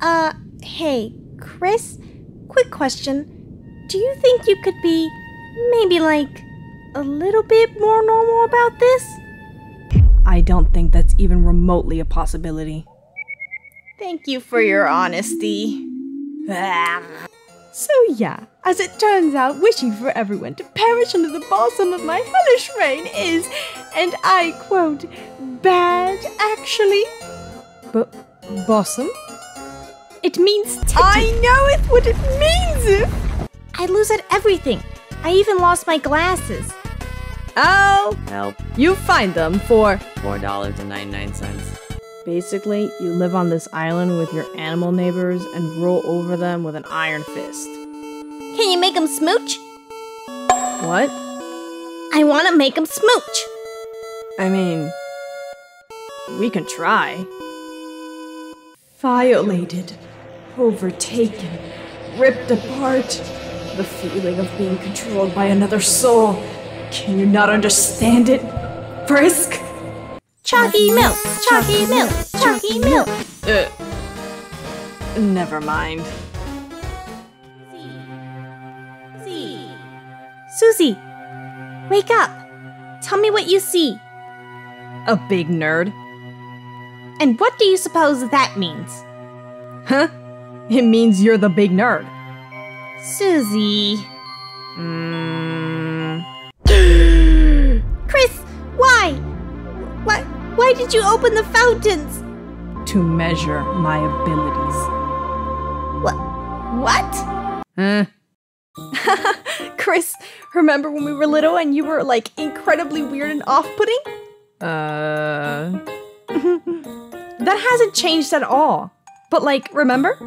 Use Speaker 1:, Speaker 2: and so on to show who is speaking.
Speaker 1: Uh, hey, Kris, quick question. Do you think you could be maybe like a little bit more normal about this?
Speaker 2: I don't think that's even remotely a possibility.
Speaker 1: Thank you for your honesty.
Speaker 3: So yeah, as it turns out, wishing for everyone to perish under the balsam of my hellish reign is, and I quote, bad actually. But balsam? It means titty. I knoweth what it means.
Speaker 1: I lose at everything. I even lost my glasses.
Speaker 3: Oh, I'll help you find them for
Speaker 4: $4.99.
Speaker 2: Basically, you live on this island with your animal neighbors and rule over them with an iron fist.
Speaker 1: Can you make them smooch?
Speaker 2: What?
Speaker 1: I want to make them smooch.
Speaker 2: I mean, we can try.
Speaker 3: violated, overtaken, ripped apart. The feeling of being controlled by another soul. Can you not understand it? Frisk?
Speaker 1: Chalky milk, chalky milk, chalky milk.
Speaker 2: Uh, never mind.
Speaker 1: Susie, wake up. Tell me what you see.
Speaker 2: A big nerd.
Speaker 1: And what do you suppose that means?
Speaker 2: Huh? It means you're the big nerd.
Speaker 1: Susie.
Speaker 2: Mm,
Speaker 1: Kris, why? Why why did you open the fountains?
Speaker 2: to measure my abilities.
Speaker 1: What? What?
Speaker 2: Eh,
Speaker 3: Kris, remember when we were little and you were like incredibly weird and off putting?
Speaker 2: uh.
Speaker 3: That hasn't changed at all. But like, remember?